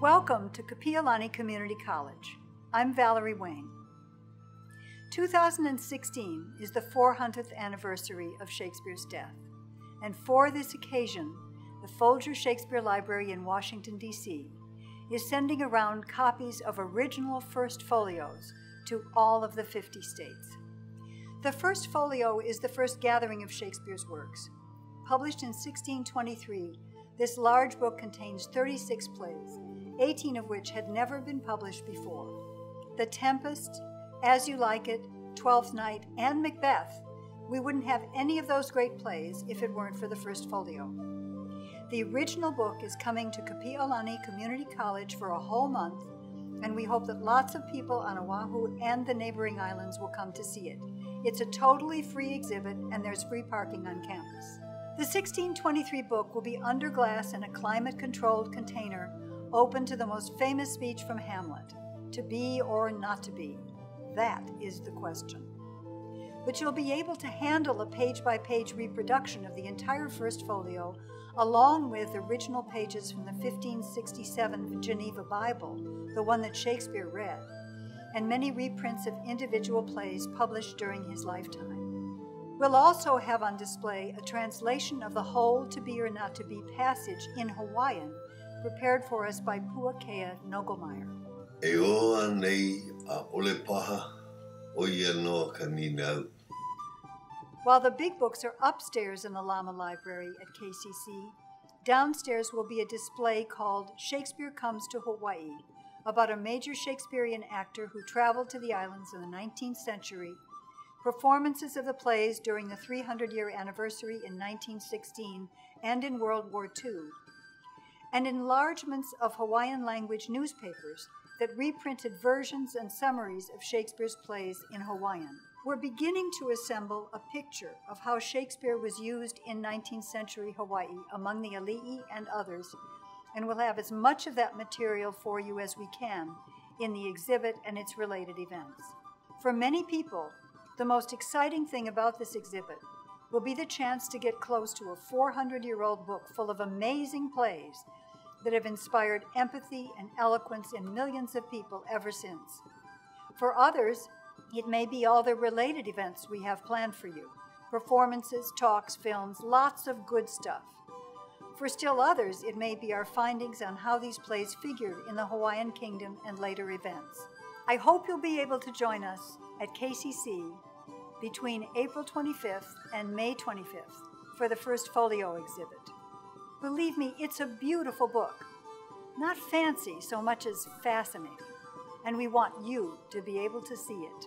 Welcome to Kapi'olani Community College. I'm Valerie Wayne. 2016 is the 400th anniversary of Shakespeare's death, and for this occasion, the Folger Shakespeare Library in Washington, D.C. is sending around copies of original First Folios to all of the 50 states. The First Folio is the first gathering of Shakespeare's works. Published in 1623, this large book contains 36 plays, 18 of which had never been published before. The Tempest, As You Like It, Twelfth Night, and Macbeth. We wouldn't have any of those great plays if it weren't for the First Folio. The original book is coming to Kapi'olani Community College for a whole month, and we hope that lots of people on Oahu and the neighboring islands will come to see it. It's a totally free exhibit, and there's free parking on campus. The 1623 book will be under glass in a climate controlled container open to the most famous speech from Hamlet to be or not to be. That is the question. But you'll be able to handle a page by page reproduction of the entire first folio, along with original pages from the 1567 Geneva Bible, the one that Shakespeare read, and many reprints of individual plays published during his lifetime. We'll also have on display a translation of the whole To Be or Not to Be passage in Hawaiian, prepared for us by Puakea Nogelmeier. E nei a ole paha o ia noa ka nina. While the big books are upstairs in the Lama Library at KCC, downstairs will be a display called Shakespeare Comes to Hawaii about a major Shakespearean actor who traveled to the islands in the 19th century performances of the plays during the 300 year anniversary in 1916 and in World War II, and enlargements of Hawaiian language newspapers that reprinted versions and summaries of Shakespeare's plays in Hawaiian. We're beginning to assemble a picture of how Shakespeare was used in 19th century Hawaii among the Ali'i and others, and we'll have as much of that material for you as we can in the exhibit and its related events. For many people, the most exciting thing about this exhibit will be the chance to get close to a 400 year old book full of amazing plays that have inspired empathy and eloquence in millions of people ever since. For others, it may be all the related events we have planned for you performances, talks, films, lots of good stuff. For still others, it may be our findings on how these plays figured in the Hawaiian Kingdom and later events. I hope you'll be able to join us at KCC between April 25th and May 25th for the first folio exhibit. Believe me, it's a beautiful book. Not fancy so much as fascinating, and we want you to be able to see it.